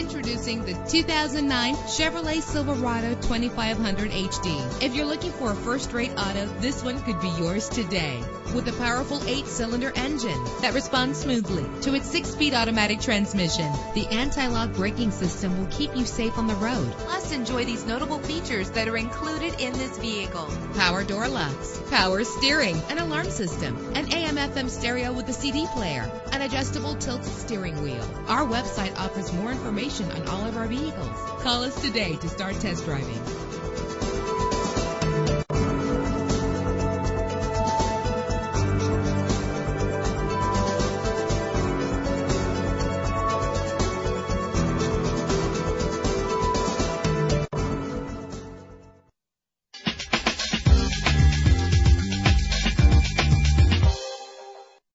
Introducing the 2009 Chevrolet Silverado 2500 HD. If you're looking for a first-rate auto, this one could be yours today. With a powerful eight-cylinder engine that responds smoothly to its six-speed automatic transmission, the anti-lock braking system will keep you safe on the road. Plus, enjoy these notable features that are included in this vehicle. Power door locks, power steering, an alarm system, an AM-FM stereo with a CD player, an adjustable tilt steering wheel. Our website offers more information on all of our vehicles. Call us today to start test driving.